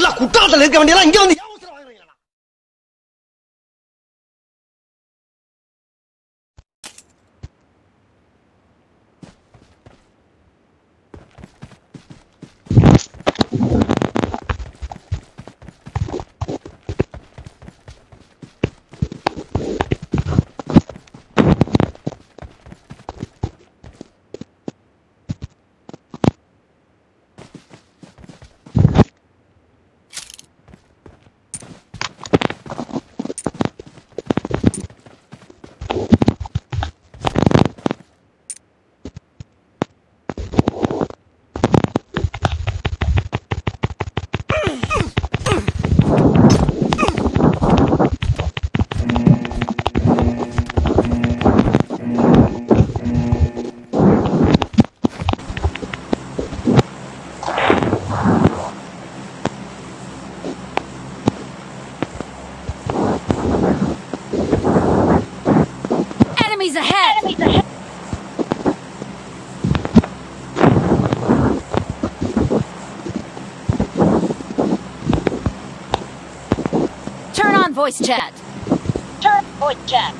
நல்லா குற்றாலத்தில் இருக்க வேண்டியதான் இங்க வந்து voice chat. Turn voice chat.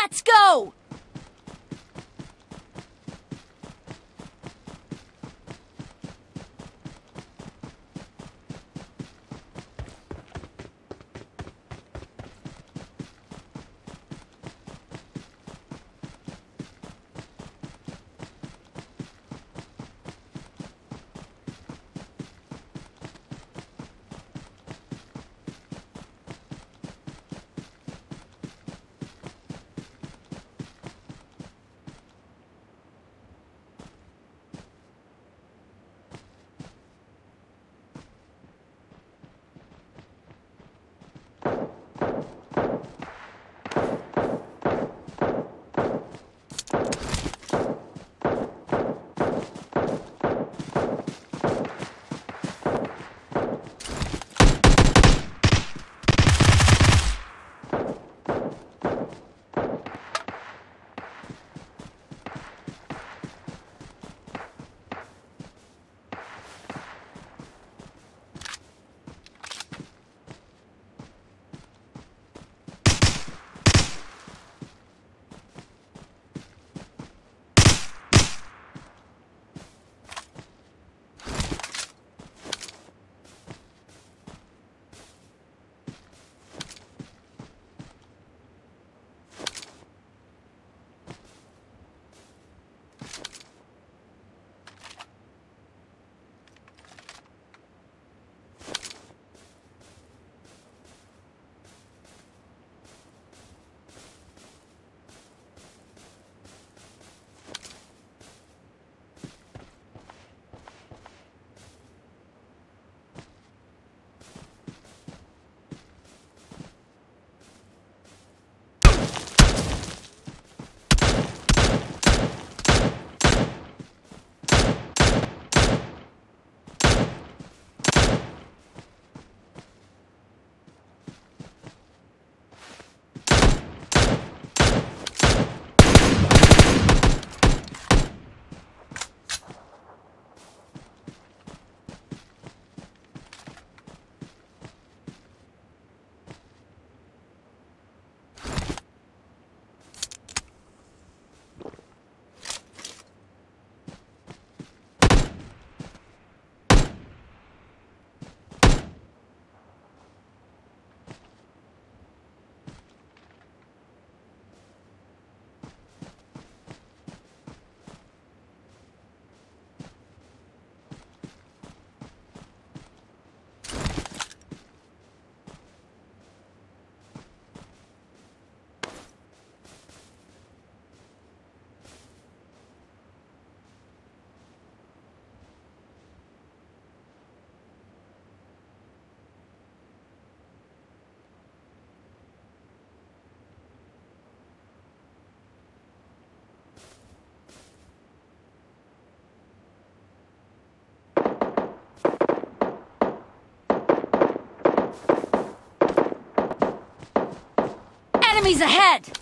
Let's go! Enemies ahead!